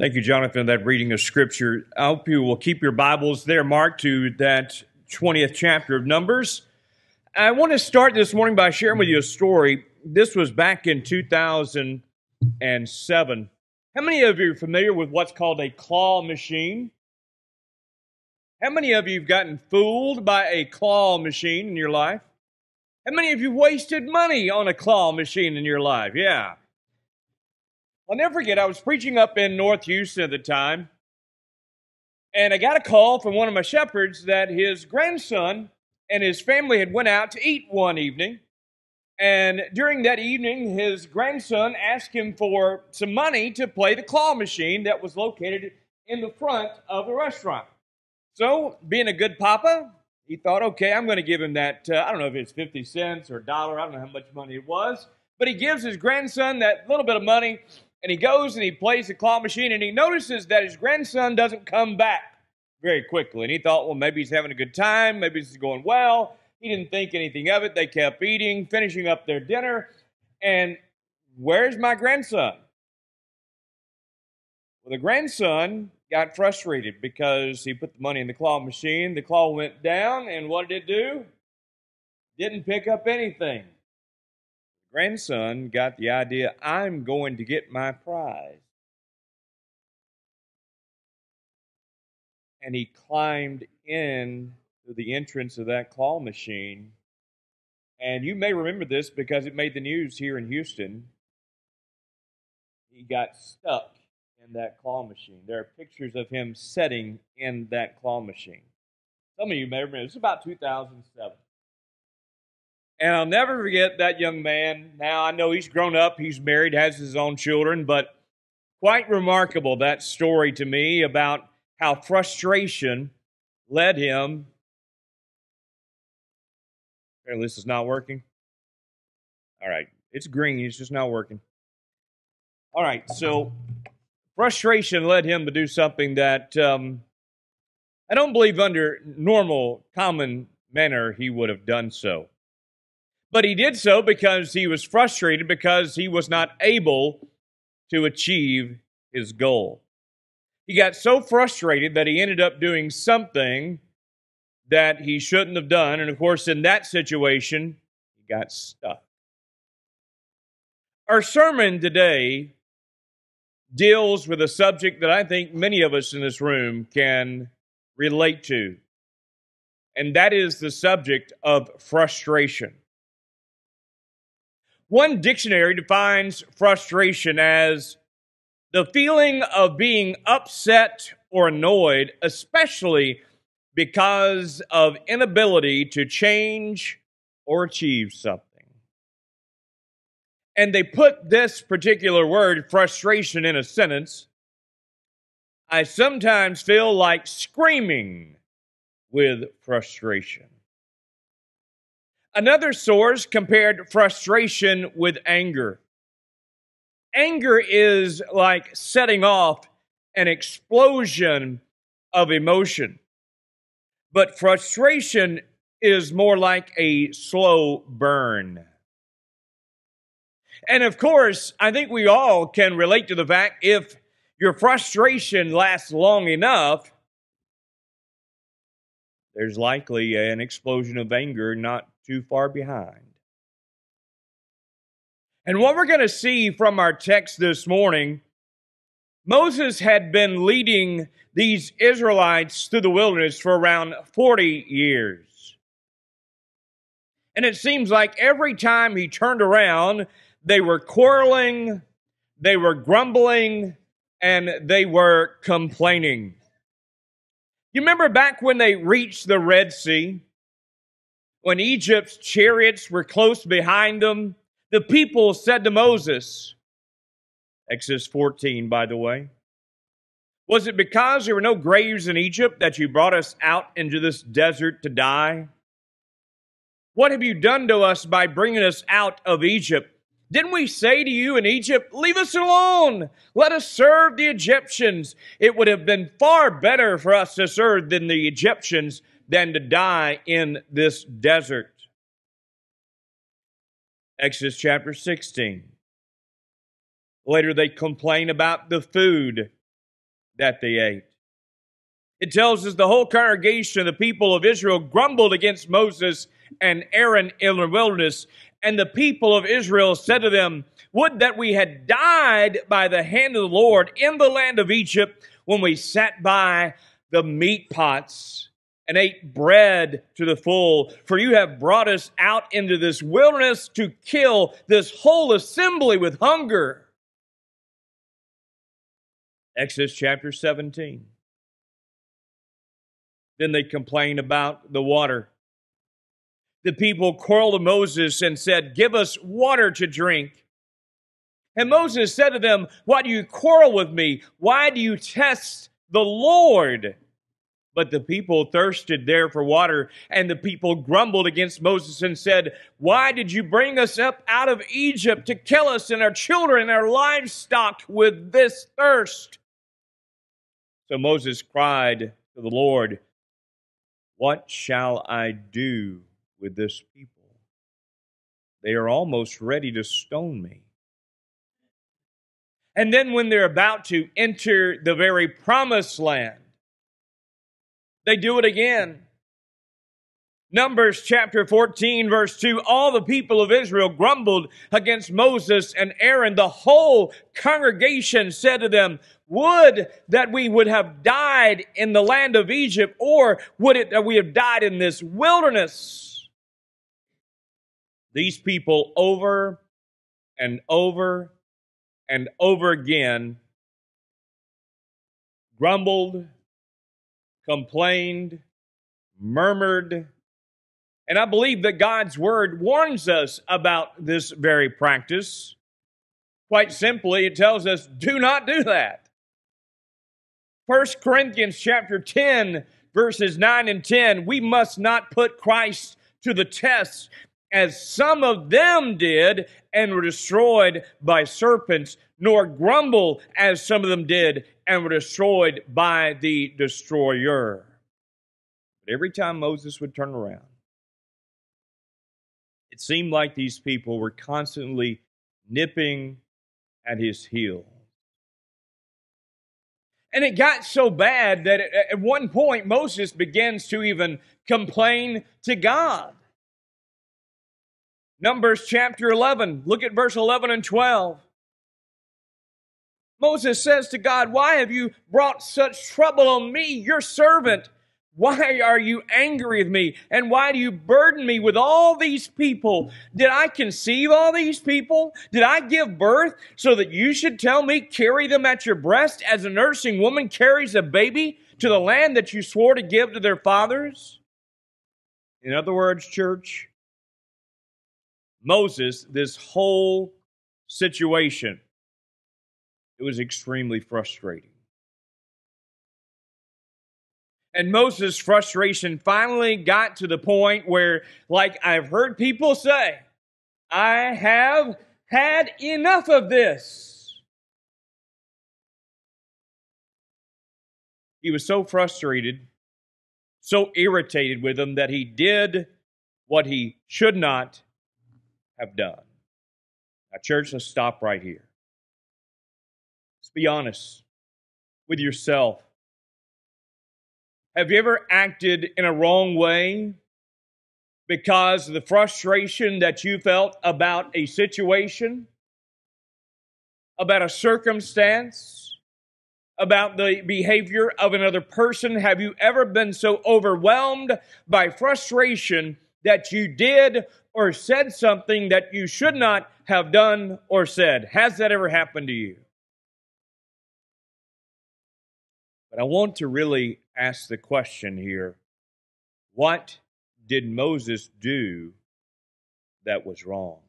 Thank you, Jonathan, that reading of Scripture. I hope you will keep your Bibles there marked to that 20th chapter of Numbers. I want to start this morning by sharing with you a story. This was back in 2007. How many of you are familiar with what's called a claw machine? How many of you have gotten fooled by a claw machine in your life? How many of you wasted money on a claw machine in your life? Yeah. I'll never forget, I was preaching up in North Houston at the time, and I got a call from one of my shepherds that his grandson and his family had went out to eat one evening. And during that evening, his grandson asked him for some money to play the claw machine that was located in the front of the restaurant. So, being a good papa, he thought, okay, I'm going to give him that. Uh, I don't know if it's 50 cents or a dollar, I don't know how much money it was. But he gives his grandson that little bit of money and he goes and he plays the claw machine and he notices that his grandson doesn't come back very quickly. And he thought, well, maybe he's having a good time, maybe this is going well. He didn't think anything of it. They kept eating, finishing up their dinner. And where's my grandson? Well, the grandson got frustrated because he put the money in the claw machine. The claw went down, and what did it do? Didn't pick up anything grandson got the idea I'm going to get my prize. And he climbed in to the entrance of that claw machine. And you may remember this because it made the news here in Houston. He got stuck in that claw machine. There are pictures of him sitting in that claw machine. Some of you may remember, it's about 2007. And I'll never forget that young man. Now, I know he's grown up, he's married, has his own children, but quite remarkable that story to me about how frustration led him. Apparently, this is not working. All right, it's green, it's just not working. All right, so frustration led him to do something that um, I don't believe under normal, common manner he would have done so. But he did so because he was frustrated because he was not able to achieve his goal. He got so frustrated that he ended up doing something that he shouldn't have done. And of course, in that situation, he got stuck. Our sermon today deals with a subject that I think many of us in this room can relate to, and that is the subject of frustration. One dictionary defines frustration as the feeling of being upset or annoyed, especially because of inability to change or achieve something. And they put this particular word, frustration, in a sentence. I sometimes feel like screaming with frustration. Another source compared frustration with anger. Anger is like setting off an explosion of emotion, but frustration is more like a slow burn. And of course, I think we all can relate to the fact if your frustration lasts long enough, there's likely an explosion of anger not too far behind. And what we're going to see from our text this morning, Moses had been leading these Israelites through the wilderness for around 40 years. And it seems like every time he turned around, they were quarreling, they were grumbling, and they were complaining. You remember back when they reached the Red Sea? When Egypt's chariots were close behind them, the people said to Moses, Exodus 14, by the way, was it because there were no graves in Egypt that you brought us out into this desert to die? What have you done to us by bringing us out of Egypt? Didn't we say to you in Egypt, Leave us alone, let us serve the Egyptians? It would have been far better for us to serve than the Egyptians than to die in this desert. Exodus chapter 16. Later, they complain about the food that they ate. It tells us the whole congregation of the people of Israel grumbled against Moses and Aaron in the wilderness. And the people of Israel said to them, Would that we had died by the hand of the Lord in the land of Egypt when we sat by the meat pots and ate bread to the full. For you have brought us out into this wilderness to kill this whole assembly with hunger. Exodus chapter 17. Then they complain about the water. The people quarreled to Moses and said, Give us water to drink. And Moses said to them, Why do you quarrel with me? Why do you test the Lord? But the people thirsted there for water, and the people grumbled against Moses and said, Why did you bring us up out of Egypt to kill us and our children and our livestock with this thirst? So Moses cried to the Lord, what shall I do with this people? They are almost ready to stone me. And then, when they're about to enter the very promised land, they do it again. Numbers chapter 14, verse 2 All the people of Israel grumbled against Moses and Aaron. The whole congregation said to them, would that we would have died in the land of Egypt, or would it that we have died in this wilderness? These people over and over and over again grumbled, complained, murmured, and I believe that God's word warns us about this very practice. Quite simply, it tells us do not do that. 1 Corinthians chapter 10, verses 9 and 10, we must not put Christ to the test as some of them did and were destroyed by serpents, nor grumble as some of them did and were destroyed by the destroyer. But every time Moses would turn around, it seemed like these people were constantly nipping at his heel. And it got so bad that at one point Moses begins to even complain to God. Numbers chapter 11, look at verse 11 and 12. Moses says to God, Why have you brought such trouble on me, your servant? Why are you angry with me? And why do you burden me with all these people? Did I conceive all these people? Did I give birth so that you should tell me, carry them at your breast as a nursing woman carries a baby to the land that you swore to give to their fathers? In other words, church, Moses, this whole situation, it was extremely frustrating. And Moses' frustration finally got to the point where, like I've heard people say, I have had enough of this. He was so frustrated, so irritated with them that he did what he should not have done. Now, church, let's stop right here. Let's be honest with yourself. Have you ever acted in a wrong way because of the frustration that you felt about a situation, about a circumstance, about the behavior of another person? Have you ever been so overwhelmed by frustration that you did or said something that you should not have done or said? Has that ever happened to you? But I want to really ask the question here what did Moses do that was wrong?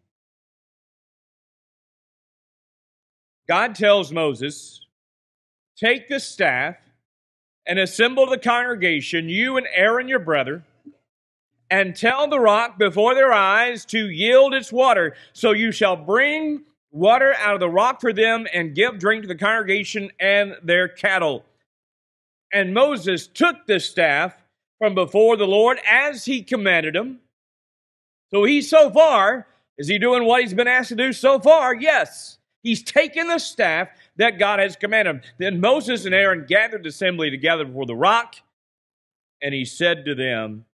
God tells Moses, Take the staff and assemble the congregation, you and Aaron your brother, and tell the rock before their eyes to yield its water. So you shall bring water out of the rock for them and give drink to the congregation and their cattle. And Moses took the staff from before the Lord as he commanded him. So he so far, is he doing what he's been asked to do so far? Yes. He's taken the staff that God has commanded him. Then Moses and Aaron gathered the assembly together before the rock, and he said to them,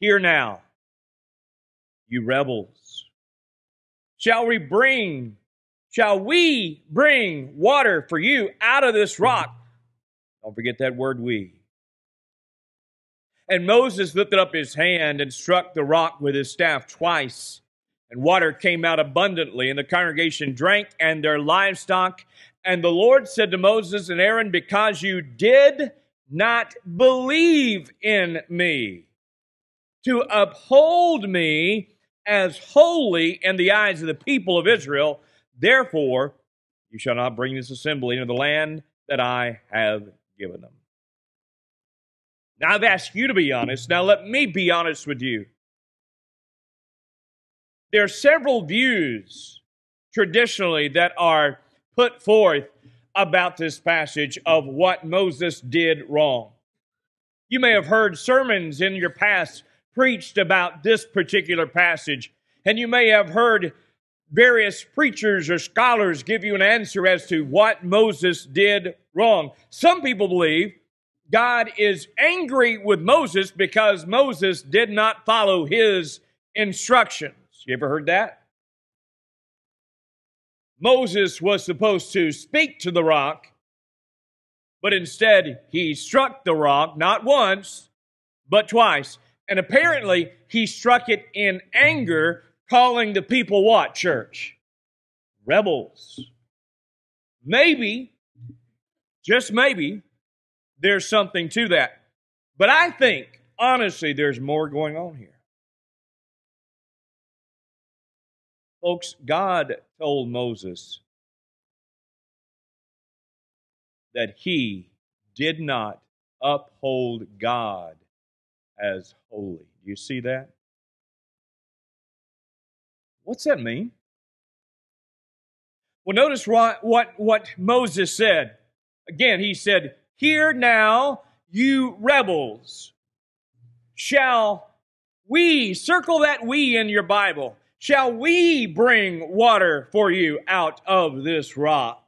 Hear now, you rebels. Shall we bring, shall we bring water for you out of this rock? Don't forget that word we. And Moses lifted up his hand and struck the rock with his staff twice and water came out abundantly, and the congregation drank and their livestock. And the Lord said to Moses and Aaron, Because you did not believe in me, to uphold me as holy in the eyes of the people of Israel, therefore you shall not bring this assembly into the land that I have given them. Now I've asked you to be honest. Now let me be honest with you. There are several views traditionally that are put forth about this passage of what Moses did wrong. You may have heard sermons in your past preached about this particular passage, and you may have heard various preachers or scholars give you an answer as to what Moses did wrong. Some people believe God is angry with Moses because Moses did not follow his instructions. You ever heard that? Moses was supposed to speak to the rock, but instead he struck the rock not once, but twice. And apparently he struck it in anger, calling the people what, church? Rebels. Maybe, just maybe, there's something to that. But I think, honestly, there's more going on here. Folks, God told Moses that he did not uphold God as holy. Do you see that? What's that mean? Well, notice what, what, what Moses said. Again, he said, Hear now, you rebels, shall we, circle that we in your Bible, Shall we bring water for you out of this rock?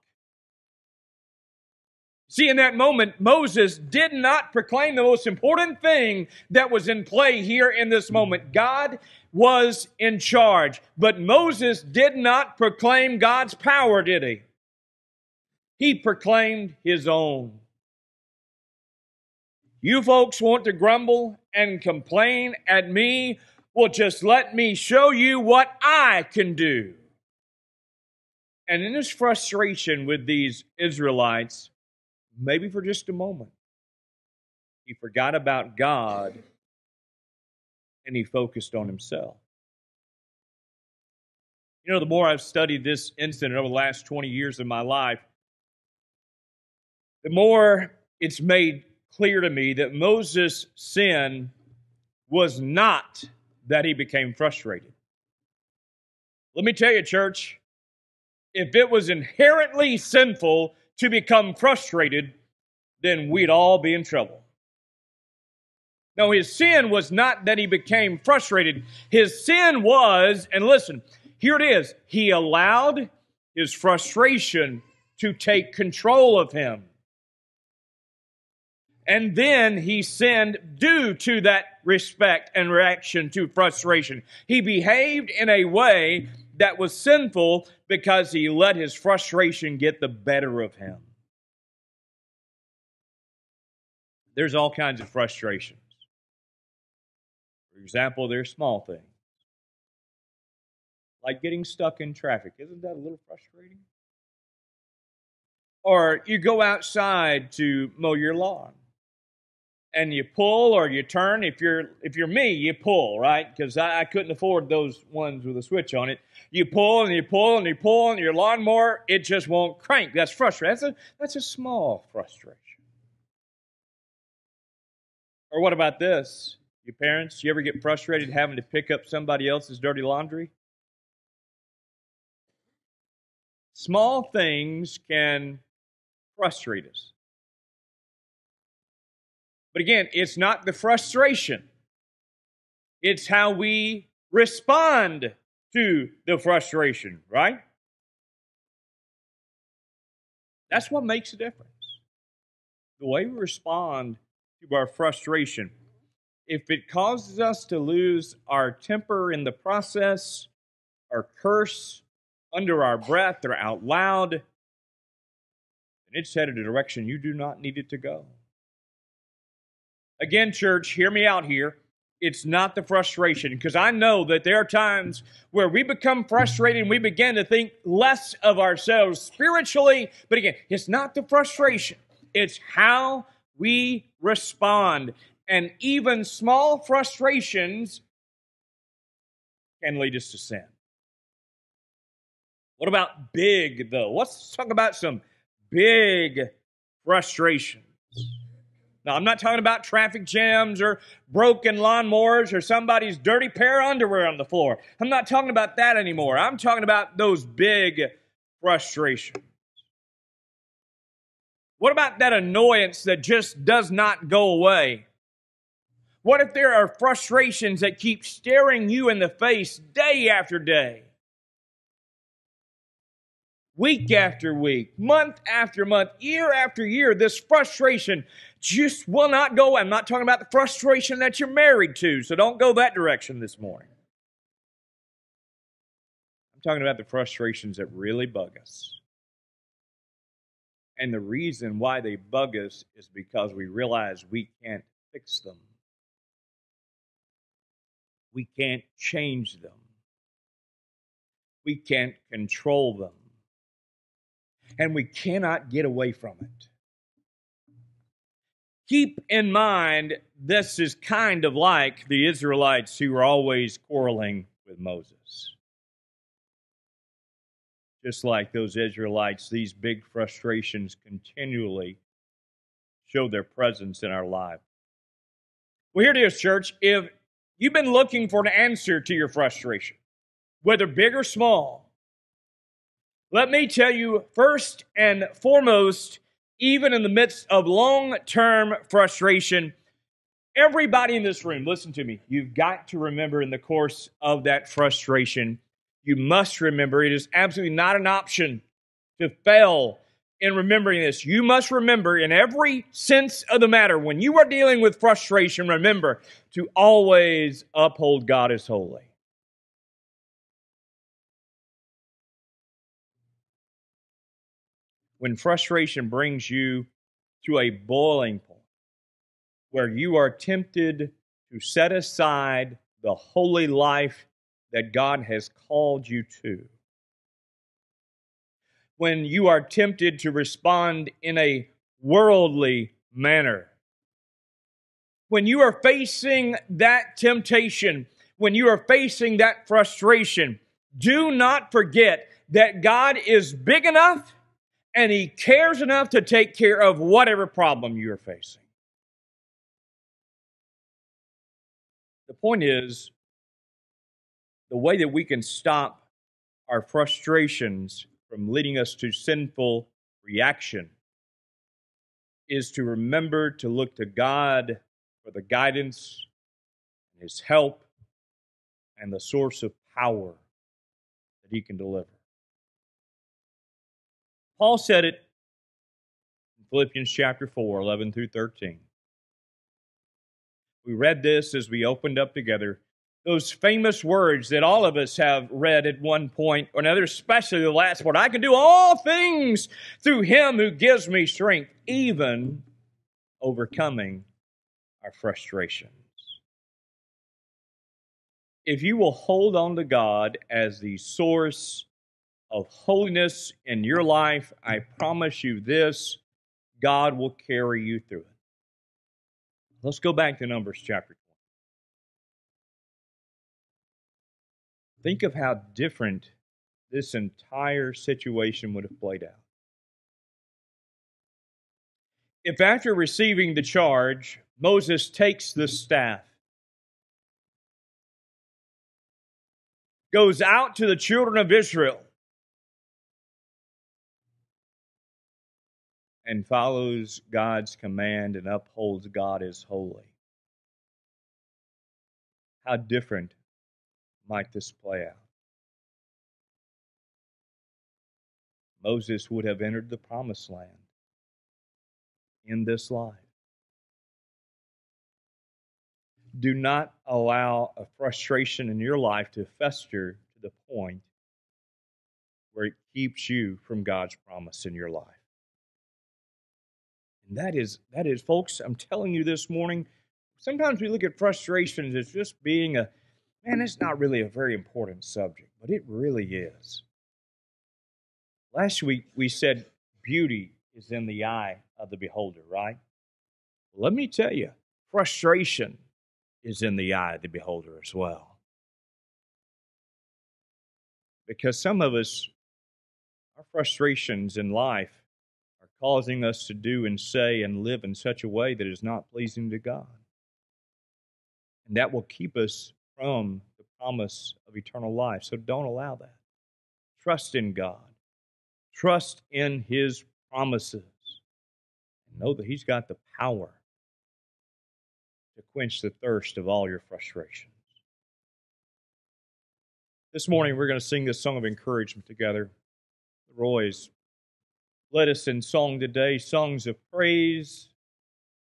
See, in that moment, Moses did not proclaim the most important thing that was in play here in this moment. God was in charge, but Moses did not proclaim God's power, did he? He proclaimed his own. You folks want to grumble and complain at me well, just let me show you what I can do. And in his frustration with these Israelites, maybe for just a moment, he forgot about God and he focused on himself. You know, the more I've studied this incident over the last 20 years of my life, the more it's made clear to me that Moses' sin was not that he became frustrated. Let me tell you, church, if it was inherently sinful to become frustrated, then we'd all be in trouble. No, his sin was not that he became frustrated. His sin was, and listen, here it is, he allowed his frustration to take control of him and then he sinned due to that respect and reaction to frustration. He behaved in a way that was sinful because he let his frustration get the better of him. There's all kinds of frustrations. For example, there's small things. Like getting stuck in traffic. Isn't that a little frustrating? Or you go outside to mow your lawn and you pull or you turn. If you're if you're me, you pull, right? Because I, I, couldn't afford those ones with a switch on it. You pull and you pull and you pull, and your lawnmower it just won't crank. That's frustrating. That's a that's a small frustration. Or what about this? Your parents, you ever get frustrated having to pick up somebody else's dirty laundry? Small things can frustrate us. But again, it's not the frustration, it's how we respond to the frustration, right? That's what makes a difference. The way we respond to our frustration. If it causes us to lose our temper in the process, or curse under our breath or out loud, then it's headed in a direction you do not need it to go. Again, church, hear me out here. It's not the frustration, because I know that there are times where we become frustrated and we begin to think less of ourselves spiritually. But again, it's not the frustration, it's how we respond. And even small frustrations can lead us to sin. What about big, though? Let's talk about some big frustrations. Now, I'm not talking about traffic jams or broken lawnmowers or somebody's dirty pair of underwear on the floor. I'm not talking about that anymore. I'm talking about those big frustrations. What about that annoyance that just does not go away? What if there are frustrations that keep staring you in the face day after day? Week after week, month after month, year after year, this frustration just will not go. I'm not talking about the frustration that you're married to, so don't go that direction this morning. I'm talking about the frustrations that really bug us. And the reason why they bug us is because we realize we can't fix them. We can't change them. We can't control them. And we cannot get away from it. Keep in mind, this is kind of like the Israelites who were always quarreling with Moses just like those Israelites, these big frustrations continually show their presence in our life. Well, here it is, church. If you've been looking for an answer to your frustration, whether big or small, let me tell you first and foremost, even in the midst of long term frustration, everybody in this room, listen to me, you've got to remember in the course of that frustration you must remember it is absolutely not an option to fail in remembering this. You must remember, in every sense of the matter, when you are dealing with frustration, remember to always uphold God as holy. When frustration brings you to a boiling point where you are tempted to set aside the holy life that God has called you to. When you are tempted to respond in a worldly manner, when you are facing that temptation, when you are facing that frustration, do not forget that God is big enough and He cares enough to take care of whatever problem you're facing. The point is, the way that we can stop our frustrations from leading us to sinful reaction is to remember to look to God for the guidance, His help, and the source of power that He can deliver. Paul said it in Philippians chapter 4, 11 through 13. We read this as we opened up together those famous words that all of us have read at one point or another, especially the last one I can do all things through him who gives me strength, even overcoming our frustrations. If you will hold on to God as the source of holiness in your life, I promise you this God will carry you through it. Let's go back to Numbers chapter Think of how different this entire situation would have played out. If after receiving the charge, Moses takes the staff, goes out to the children of Israel, and follows God's command and upholds God as holy. How different might this play out? Moses would have entered the promised land in this life. Do not allow a frustration in your life to fester to the point where it keeps you from God's promise in your life. And that is, that is, folks, I'm telling you this morning, sometimes we look at frustrations as just being a, man, it's not really a very important subject, but it really is. Last week we said beauty is in the eye of the beholder, right? Let me tell you, frustration is in the eye of the beholder as well. Because some of us, our frustrations in life causing us to do and say and live in such a way that is not pleasing to God. And that will keep us from the promise of eternal life. So don't allow that. Trust in God, trust in His promises, and know that He's got the power to quench the thirst of all your frustrations. This morning, we're going to sing this song of encouragement together. The Roys led us in song today songs of praise,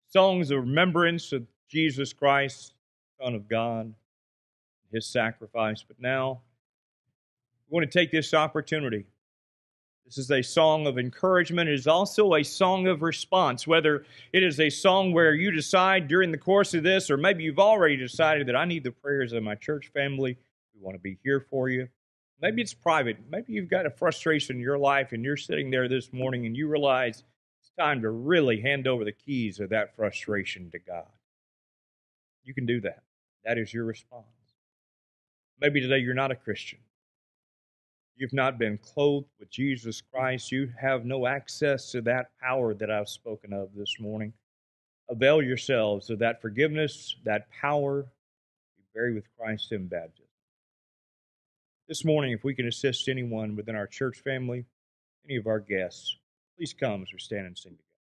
songs of remembrance of Jesus Christ, Son of God, his sacrifice. But now, we want to take this opportunity this is a song of encouragement. It is also a song of response, whether it is a song where you decide during the course of this, or maybe you've already decided that I need the prayers of my church family. We want to be here for you. Maybe it's private. Maybe you've got a frustration in your life and you're sitting there this morning and you realize it's time to really hand over the keys of that frustration to God. You can do that. That is your response. Maybe today you're not a Christian you've not been clothed with Jesus Christ, you have no access to that power that I've spoken of this morning. Avail yourselves of that forgiveness, that power, be buried with Christ in baptism. This morning, if we can assist anyone within our church family, any of our guests, please come as we stand and sing together.